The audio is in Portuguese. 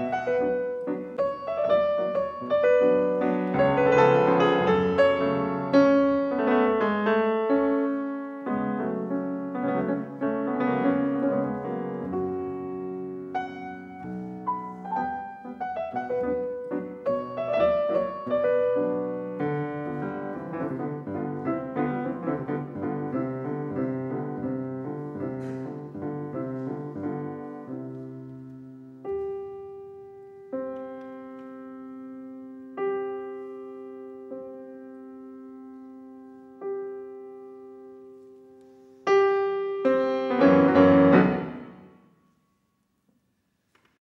Música